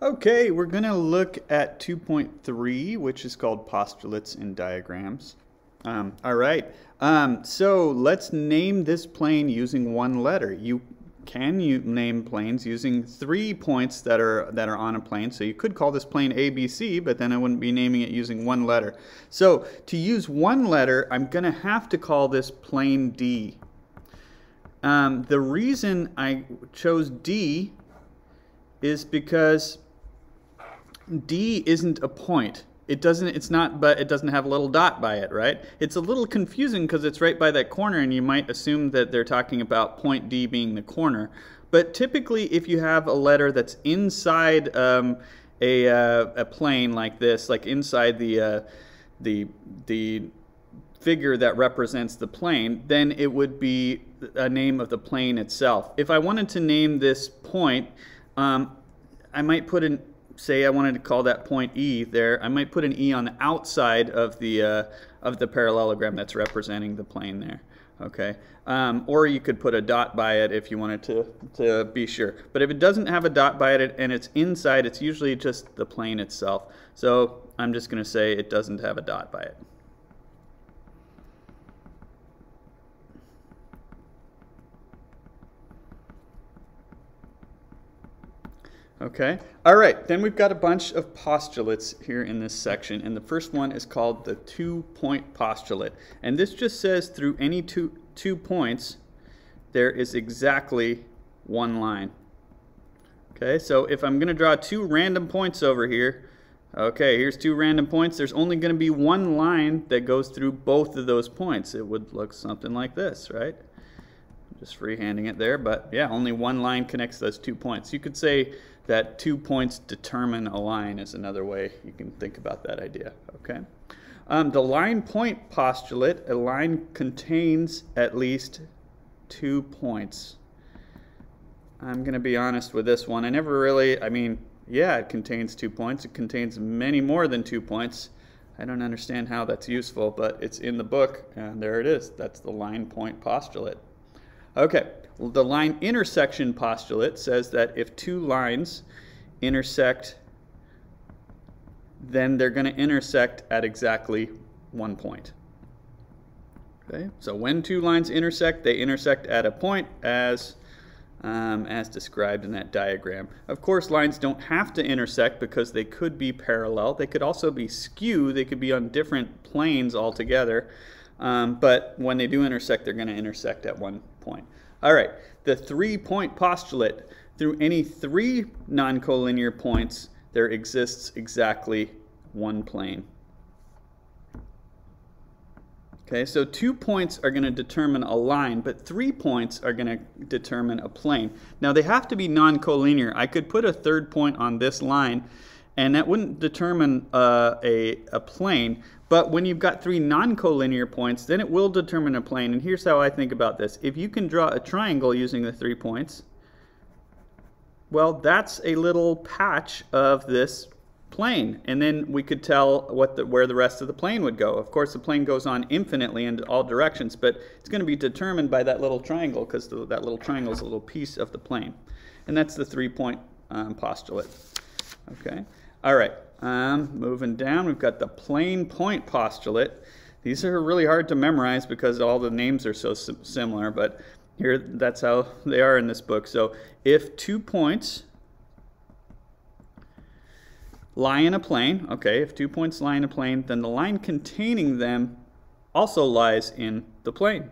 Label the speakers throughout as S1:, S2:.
S1: Okay, we're going to look at 2.3, which is called postulates and diagrams. Um, all right, um, so let's name this plane using one letter. You can you name planes using three points that are that are on a plane. So you could call this plane ABC, but then I wouldn't be naming it using one letter. So to use one letter, I'm going to have to call this plane D. Um, the reason I chose D is because D isn't a point. It doesn't, it's not, but it doesn't have a little dot by it, right? It's a little confusing because it's right by that corner and you might assume that they're talking about point D being the corner. But typically if you have a letter that's inside um, a, uh, a plane like this, like inside the, uh, the, the figure that represents the plane, then it would be a name of the plane itself. If I wanted to name this point, um, I might put an say I wanted to call that point E there, I might put an E on the outside of the, uh, of the parallelogram that's representing the plane there. Okay, um, or you could put a dot by it if you wanted to, to be sure. But if it doesn't have a dot by it and it's inside, it's usually just the plane itself. So I'm just going to say it doesn't have a dot by it. Okay, all right, then we've got a bunch of postulates here in this section, and the first one is called the two-point postulate. And this just says through any two, two points, there is exactly one line. Okay, so if I'm going to draw two random points over here, okay, here's two random points, there's only going to be one line that goes through both of those points. It would look something like this, right? just freehanding it there, but yeah, only one line connects those two points. You could say that two points determine a line is another way you can think about that idea, okay? Um, the line point postulate, a line contains at least two points. I'm going to be honest with this one. I never really, I mean, yeah, it contains two points. It contains many more than two points. I don't understand how that's useful, but it's in the book, and there it is. That's the line point postulate. Okay, the line intersection postulate says that if two lines intersect, then they're going to intersect at exactly one point. Okay, so when two lines intersect, they intersect at a point as um, as described in that diagram. Of course, lines don't have to intersect because they could be parallel. They could also be skew. They could be on different planes altogether. Um, but when they do intersect, they're going to intersect at one point. All right, the three-point postulate. Through any three non-collinear points, there exists exactly one plane. Okay, so two points are going to determine a line, but three points are going to determine a plane. Now, they have to be non-collinear. I could put a third point on this line, and that wouldn't determine uh, a, a plane, but when you've got three non-collinear points, then it will determine a plane. And here's how I think about this. If you can draw a triangle using the three points, well, that's a little patch of this plane. And then we could tell what the, where the rest of the plane would go. Of course, the plane goes on infinitely in all directions, but it's going to be determined by that little triangle because that little triangle is a little piece of the plane. And that's the three-point um, postulate. Okay. All right. Um, moving down, we've got the plane point postulate. These are really hard to memorize because all the names are so similar, but here that's how they are in this book. So if two points lie in a plane, okay, if two points lie in a plane, then the line containing them also lies in the plane.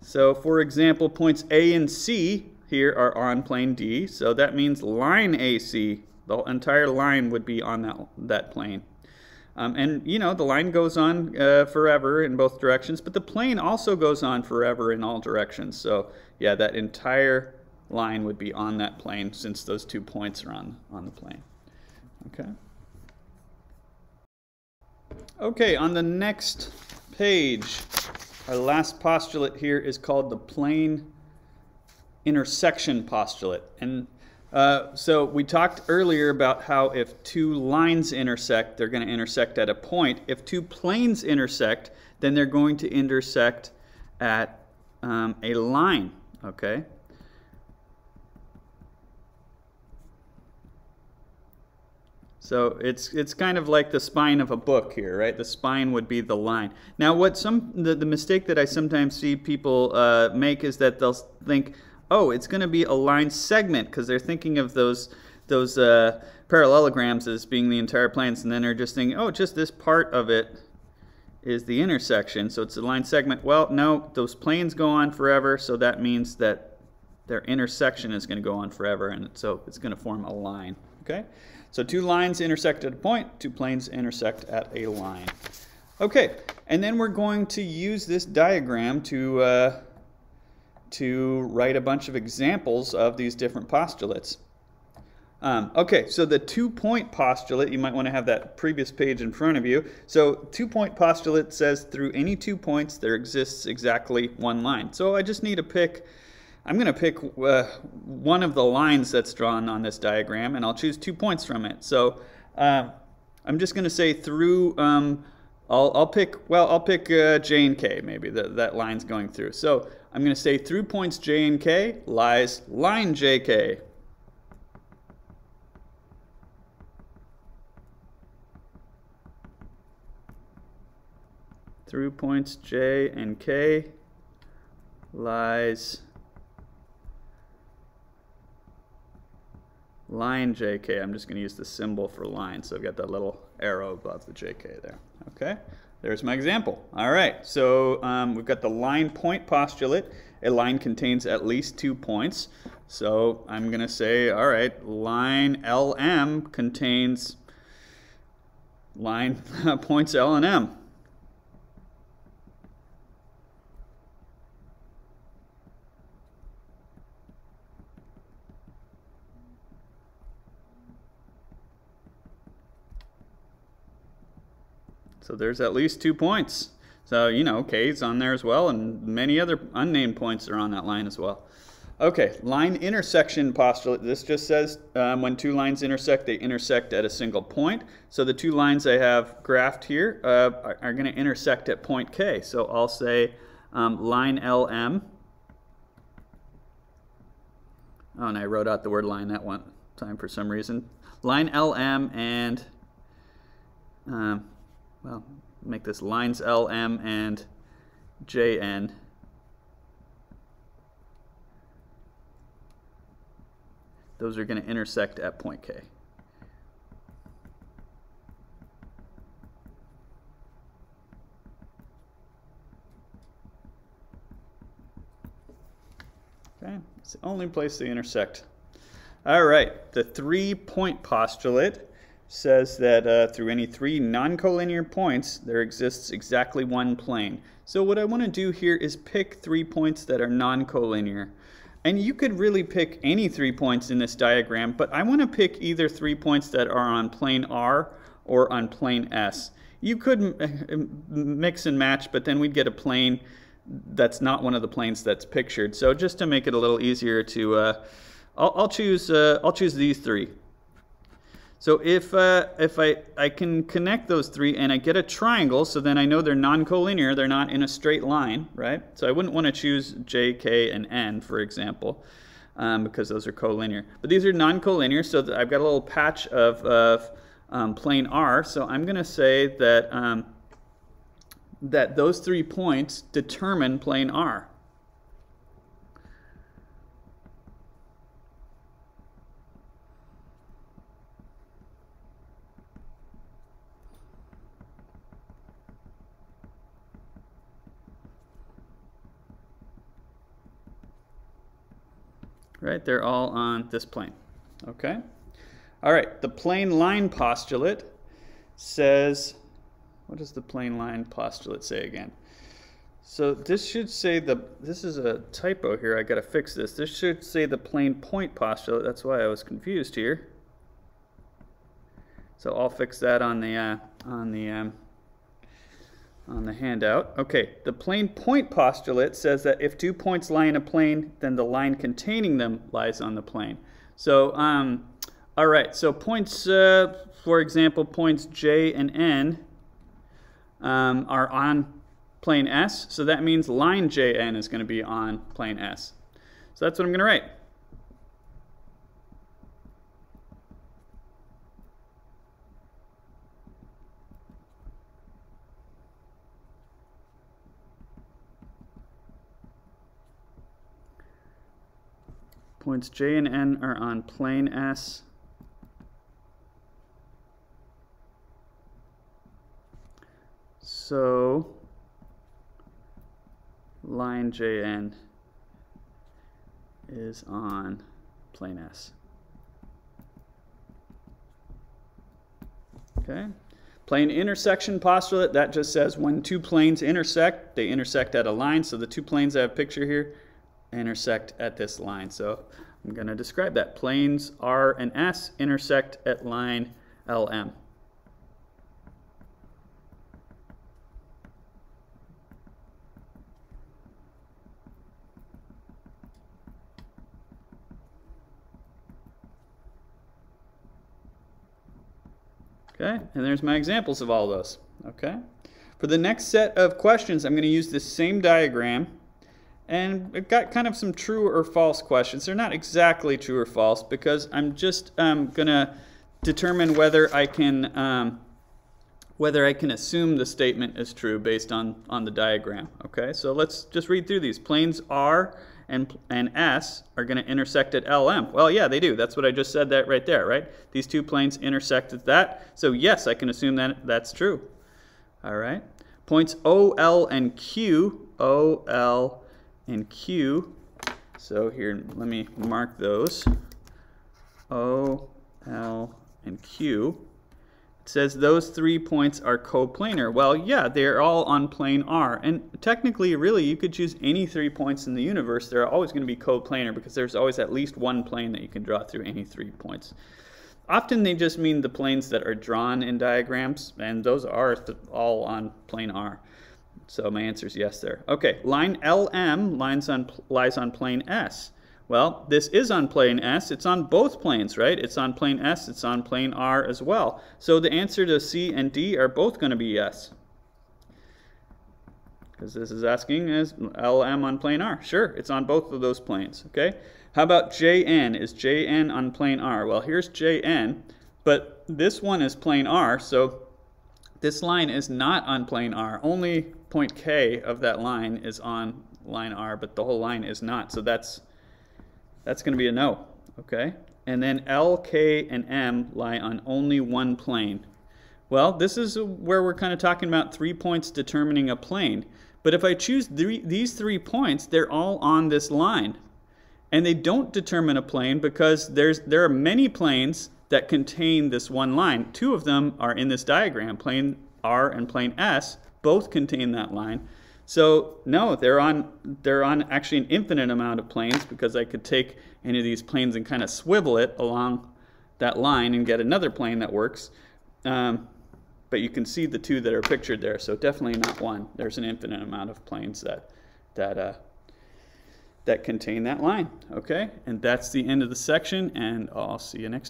S1: So for example, points A and C here are on plane D, so that means line AC the entire line would be on that, that plane. Um, and, you know, the line goes on uh, forever in both directions, but the plane also goes on forever in all directions. So, yeah, that entire line would be on that plane since those two points are on, on the plane. Okay. Okay, on the next page, our last postulate here is called the plane intersection postulate. And uh, so we talked earlier about how if two lines intersect, they're going to intersect at a point. If two planes intersect, then they're going to intersect at um, a line, okay? So it's it's kind of like the spine of a book here, right? The spine would be the line. Now, what some the, the mistake that I sometimes see people uh, make is that they'll think, oh, it's going to be a line segment because they're thinking of those those uh, parallelograms as being the entire planes, and then they're just thinking, oh, just this part of it is the intersection, so it's a line segment. Well, no, those planes go on forever, so that means that their intersection is going to go on forever, and so it's going to form a line. Okay. So two lines intersect at a point, two planes intersect at a line. Okay, and then we're going to use this diagram to, uh, to write a bunch of examples of these different postulates. Um, okay, so the two-point postulate, you might want to have that previous page in front of you. So two-point postulate says through any two points there exists exactly one line. So I just need to pick I'm going to pick uh, one of the lines that's drawn on this diagram, and I'll choose two points from it. So uh, I'm just going to say through, um, I'll, I'll, pick, well, I'll pick uh, J and K, maybe, the, that line's going through. So I'm going to say through points J and K lies line JK. Through points J and K lies line JK. I'm just going to use the symbol for line. So I've got that little arrow above the JK there. Okay, there's my example. All right, so um, we've got the line point postulate. A line contains at least two points. So I'm going to say, all right, line LM contains line points L and M. So there's at least two points. So, you know, K's on there as well, and many other unnamed points are on that line as well. Okay, line intersection postulate. This just says um, when two lines intersect, they intersect at a single point. So the two lines I have graphed here uh, are, are going to intersect at point K. So I'll say um, line LM. Oh, and I wrote out the word line that one time for some reason. Line LM and um, well, make this lines LM and JN. Those are going to intersect at point K. Okay, it's the only place they intersect. All right, the three-point postulate says that uh, through any three non-collinear points, there exists exactly one plane. So what I want to do here is pick three points that are non-collinear. And you could really pick any three points in this diagram, but I want to pick either three points that are on plane R or on plane S. You could mix and match, but then we'd get a plane that's not one of the planes that's pictured. So just to make it a little easier to, uh, I'll, I'll, choose, uh, I'll choose these three. So if, uh, if I, I can connect those three and I get a triangle, so then I know they're non-collinear, they're not in a straight line, right? So I wouldn't want to choose J, K, and N, for example, um, because those are collinear. But these are non-collinear, so I've got a little patch of, of um, plane R, so I'm going to say that, um, that those three points determine plane R. right? They're all on this plane, okay? All right, the plane line postulate says, what does the plane line postulate say again? So this should say the, this is a typo here, I gotta fix this. This should say the plane point postulate, that's why I was confused here. So I'll fix that on the, uh, on the um, on the handout. Okay, the plane point postulate says that if two points lie in a plane, then the line containing them lies on the plane. So, um, all right, so points, uh, for example, points J and N um, are on plane S, so that means line JN is going to be on plane S. So that's what I'm going to write. Points J and N are on plane S. So line JN is on plane S. Okay. Plane intersection postulate, that just says when two planes intersect, they intersect at a line. So the two planes I have picture here intersect at this line. So I'm going to describe that. Planes R and S intersect at line LM. Okay, and there's my examples of all those. Okay, for the next set of questions, I'm going to use this same diagram, and I've got kind of some true or false questions. They're not exactly true or false because I'm just um, going to determine whether I can um, whether I can assume the statement is true based on on the diagram. Okay, so let's just read through these. Planes R and, and S are going to intersect at LM. Well, yeah, they do. That's what I just said that right there, right? These two planes intersect at that. So yes, I can assume that that's true. All right. Points OL and Q, OL and Q. So here, let me mark those. O, L, and Q It says those three points are coplanar. Well, yeah, they're all on plane R. And technically, really, you could choose any three points in the universe. They're always going to be coplanar because there's always at least one plane that you can draw through any three points. Often they just mean the planes that are drawn in diagrams, and those are all on plane R. So my answer is yes there. Okay, line LM lines on, lies on plane S. Well, this is on plane S. It's on both planes, right? It's on plane S. It's on plane R as well. So the answer to C and D are both going to be yes. Because this is asking, is LM on plane R? Sure, it's on both of those planes, okay? How about JN? Is JN on plane R? Well, here's JN, but this one is plane R, so this line is not on plane R. Only point K of that line is on line R, but the whole line is not. So that's that's going to be a no, okay? And then L, K, and M lie on only one plane. Well, this is where we're kind of talking about three points determining a plane. But if I choose these three points, they're all on this line. And they don't determine a plane because there's, there are many planes that contain this one line. Two of them are in this diagram, plane R and plane S, both contain that line. So no, they're on they're on actually an infinite amount of planes because I could take any of these planes and kind of swivel it along that line and get another plane that works. Um, but you can see the two that are pictured there, so definitely not one. There's an infinite amount of planes that that uh, that contain that line. Okay, and that's the end of the section, and I'll see you next time.